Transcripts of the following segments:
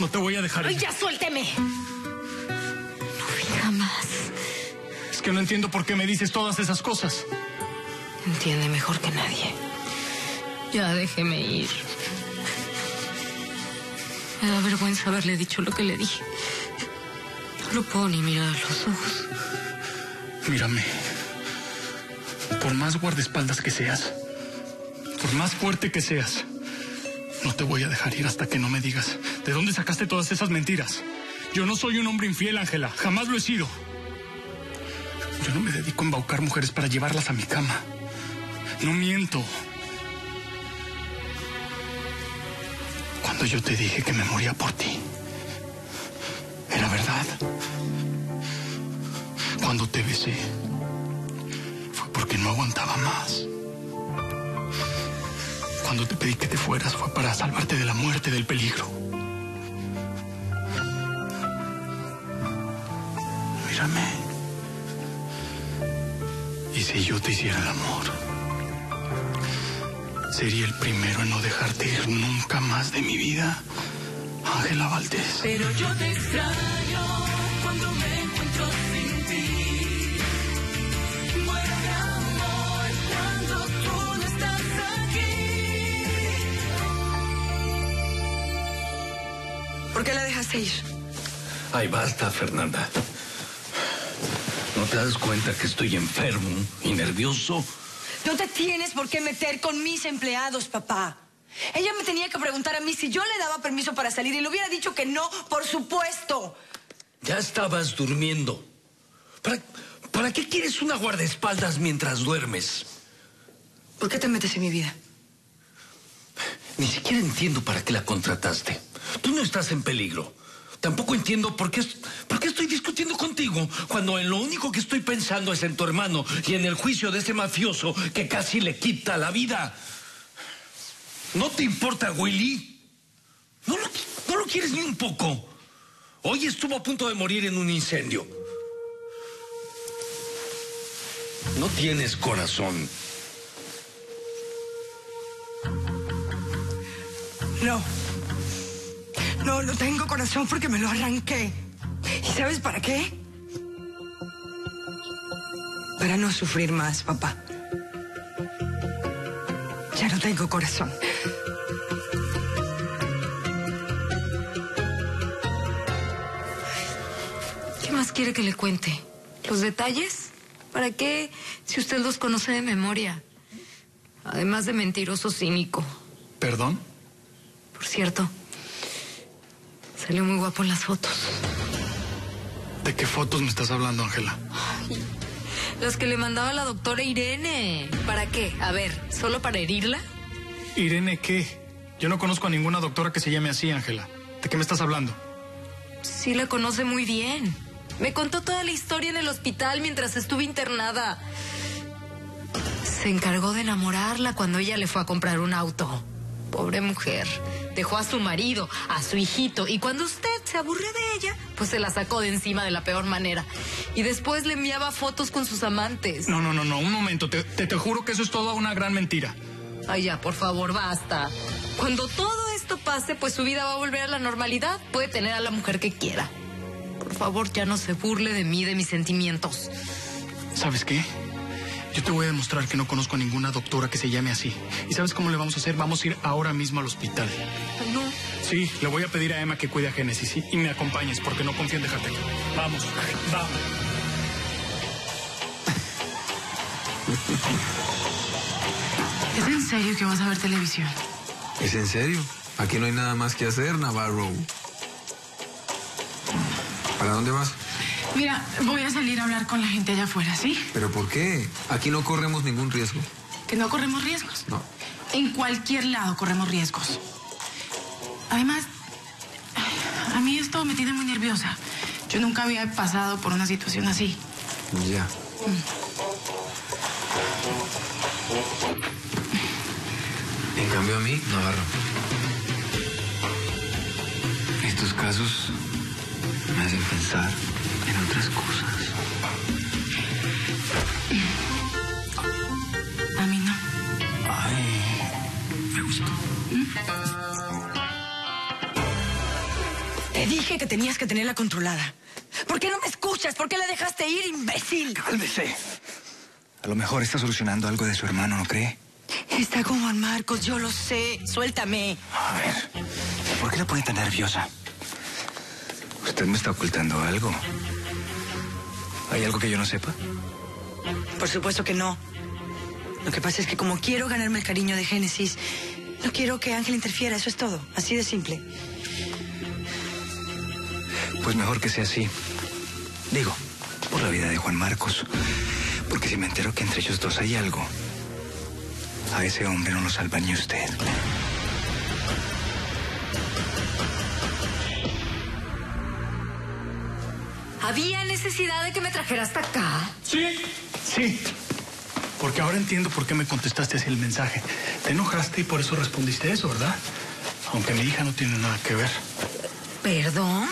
No te voy a dejar ¡Ay, ir. ya suélteme! No, jamás. Es que no entiendo por qué me dices todas esas cosas. Entiende mejor que nadie. Ya déjeme ir. Me da vergüenza haberle dicho lo que le dije. No lo puedo ni mirar a los ojos. Mírame. Por más guardaespaldas que seas, por más fuerte que seas, no te voy a dejar ir hasta que no me digas de dónde sacaste todas esas mentiras. Yo no soy un hombre infiel, Ángela. Jamás lo he sido. Yo no me dedico a embaucar mujeres para llevarlas a mi cama. No miento. Cuando yo te dije que me moría por ti, era verdad. Cuando te besé, fue porque no aguantaba más. Cuando te pedí que te fueras fue para salvarte de la muerte, del peligro. Mírame. Y si yo te hiciera el amor, sería el primero en no dejarte ir nunca más de mi vida, Ángela Valdés. Pero yo te extraño cuando me encuentro sin ¿Por qué la dejaste ir? Ay, basta, Fernanda. ¿No te das cuenta que estoy enfermo y nervioso? No te tienes por qué meter con mis empleados, papá. Ella me tenía que preguntar a mí si yo le daba permiso para salir y le hubiera dicho que no, por supuesto. Ya estabas durmiendo. ¿Para, para qué quieres una guardaespaldas mientras duermes? ¿Por qué te metes en mi vida? Ni siquiera entiendo para qué la contrataste. Tú no estás en peligro. Tampoco entiendo por qué, por qué estoy discutiendo contigo cuando en lo único que estoy pensando es en tu hermano y en el juicio de ese mafioso que casi le quita la vida. ¿No te importa, Willy? ¿No lo, quieres ni un poco? Hoy estuvo a punto de morir en un incendio. No tienes corazón. No. No, no tengo corazón porque me lo arranqué. ¿Y sabes para qué? Para no sufrir más, papá. Ya no tengo corazón. ¿Qué más quiere que le cuente? ¿Los detalles? ¿Para qué si usted los conoce de memoria? Además de mentiroso cínico. ¿Perdón? Por cierto, salió muy guapo en las fotos. ¿De qué fotos me estás hablando, Ángela? Las que le mandaba la doctora Irene. ¿Para qué? A ver, ¿solo para herirla? ¿Irene qué? Yo no conozco a ninguna doctora que se llame así, Ángela. ¿De qué me estás hablando? Sí la conoce muy bien. Me contó toda la historia en el hospital mientras estuve internada. Se encargó de enamorarla cuando ella le fue a comprar un auto. Pobre mujer. Dejó a su marido, a su hijito, y cuando usted se aburrió de ella, pues se la sacó de encima de la peor manera. Y después le enviaba fotos con sus amantes. No, no, no, no, un momento. Te, te, te juro que eso es toda una gran mentira. Ay, ya, por favor, basta. Cuando todo esto pase, pues su vida va a volver a la normalidad. Puede tener a la mujer que quiera. Por favor, ya no se burle de mí, de mis sentimientos. ¿Sabes qué? Yo te voy a demostrar que no conozco a ninguna doctora que se llame así. ¿Y sabes cómo le vamos a hacer? Vamos a ir ahora mismo al hospital. No. Sí, le voy a pedir a Emma que cuide a Génesis ¿sí? y me acompañes porque no confío en dejarte aquí. Vamos, vamos. ¿Es en serio que vas a ver televisión? ¿Es en serio? Aquí no hay nada más que hacer, Navarro. ¿Para dónde vas? Mira, voy a salir a hablar con la gente allá afuera, ¿sí? ¿Pero por qué? Aquí no corremos ningún riesgo. Que no corremos riesgos. No. En cualquier lado corremos riesgos. Además, a mí esto me tiene muy nerviosa. Yo nunca había pasado por una situación así. Ya. En cambio a mí, Navarro. Estos casos me hacen pensar en otras cosas. A mí no. Ay, me gustó. dije que tenías que tenerla controlada. ¿Por qué no me escuchas? ¿Por qué la dejaste ir, imbécil? Cálmese. A lo mejor está solucionando algo de su hermano, ¿no cree? Está con Juan Marcos, yo lo sé. Suéltame. A ver, ¿por qué la pone tan nerviosa? Usted me está ocultando algo. ¿Hay algo que yo no sepa? Por supuesto que no. Lo que pasa es que como quiero ganarme el cariño de Génesis, no quiero que Ángel interfiera, eso es todo. Así de simple. Pues mejor que sea así. Digo, por la vida de Juan Marcos. Porque si me entero que entre ellos dos hay algo, a ese hombre no lo salva ni usted. ¿Había necesidad de que me trajera hasta acá? Sí, sí. Porque ahora entiendo por qué me contestaste así el mensaje. Te enojaste y por eso respondiste eso, ¿verdad? Aunque mi hija no tiene nada que ver. ¿Perdón?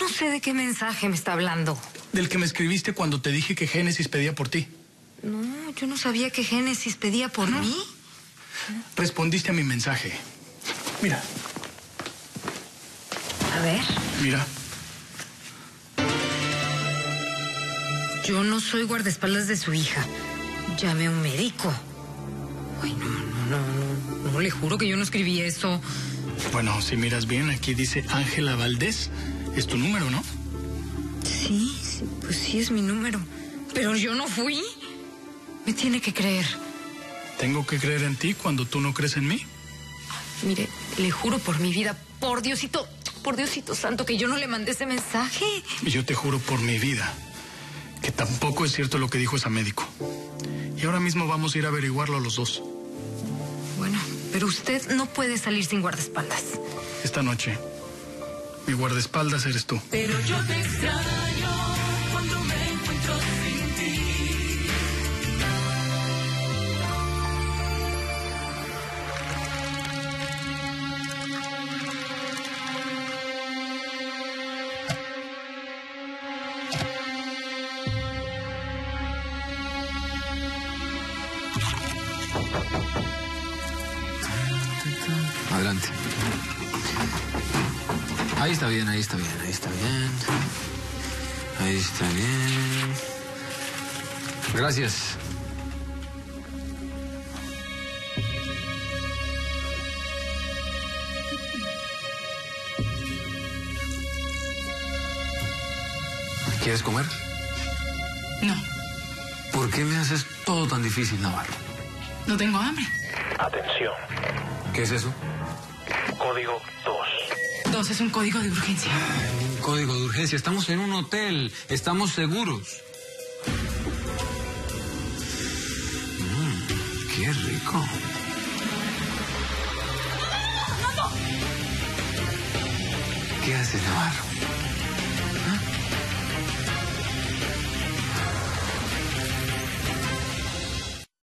No sé de qué mensaje me está hablando. Del que me escribiste cuando te dije que Génesis pedía por ti. No, yo no sabía que Génesis pedía por mí. Respondiste a mi mensaje. Mira, A ver, mira. Yo no soy guardaespaldas de su hija. Llame a un médico. Ay, no, no, no, no, no, le juro que yo no escribí eso. Bueno, si miras bien, aquí dice Ángela Valdés. Es tu número, ¿no? Sí, sí, pues sí es mi número. Pero yo no fui. Me tiene que creer. ¿Tengo que creer en ti cuando tú no crees en mí? Mire, le juro por mi vida, por Diosito, por Diosito santo, que yo no le mandé ese mensaje. Y yo te juro por mi vida que tampoco es cierto lo que dijo ese médico. Y ahora mismo vamos a ir a averiguarlo los dos. Bueno, pero usted no puede salir sin guardaespaldas. Esta noche, mi guardaespaldas eres tú. Pero yo te extraño Adelante. Ahí está bien, ahí está bien, ahí está bien. Ahí está bien. Gracias. ¿Quieres comer? No, ¿Por qué me haces todo tan difícil, Navarro? No tengo hambre. Atención. ¿Qué es eso? Código 2. Dos es un código de urgencia. Un código de urgencia. Estamos en un hotel. Estamos seguros. Mm, qué rico. ¿Qué haces, Navarro?